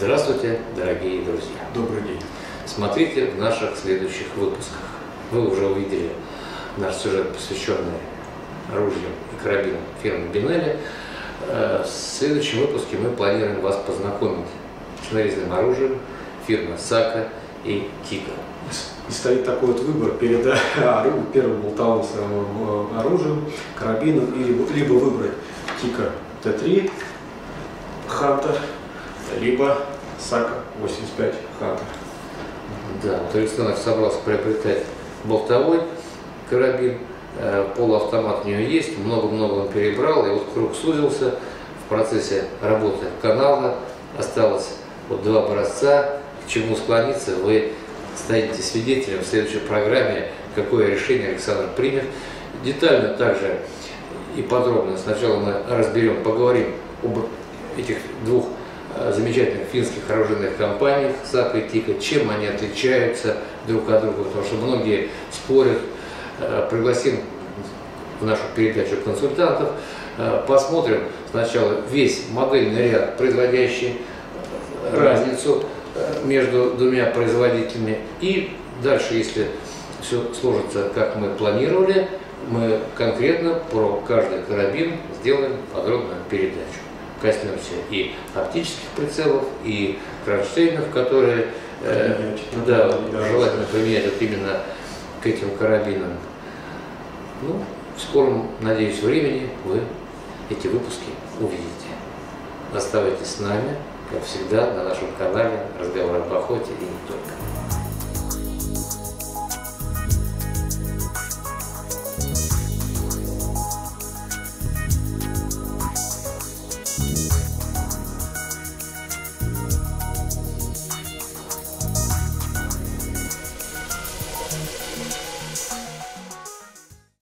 Здравствуйте, дорогие друзья! Добрый день! Смотрите в наших следующих выпусках. Вы уже увидели наш сюжет, посвященный оружию и карабинам фирмы Бинелли. Э, В следующем выпуске мы планируем вас познакомить с нарезанным оружием фирмы Сака и Кика. И стоит такой вот выбор перед э, первым болтовым своим э, оружием, карабином, либо выбрать Тика Т3 Хантер, либо Сака 85 Хантер. Да, вот Александр собрался приобретать болтовой карабин, Э, полуавтомат у него есть, много-много он перебрал, и вот круг сузился в процессе работы канала, осталось вот два образца, к чему склониться, вы станете свидетелем в следующей программе, какое решение Александр примет. Детально также и подробно сначала мы разберем, поговорим об этих двух замечательных финских оружейных компаниях Сака и Тика, чем они отличаются друг от друга, потому что многие спорят, Э, пригласим в нашу передачу консультантов, Э, посмотрим сначала весь модельный ряд, производящий э, разницу э, между двумя производителями, и дальше, если все сложится, как мы планировали, мы конкретно про каждый карабин сделаем подробную передачу. Коснемся и оптических прицелов, и кронштейнов, которые э, да, желательно применять вот именно к этим карабинам. Ну, в скором, надеюсь, времени вы эти выпуски увидите. Оставайтесь с нами, как всегда, на нашем канале «Разговор об охоте» и не только.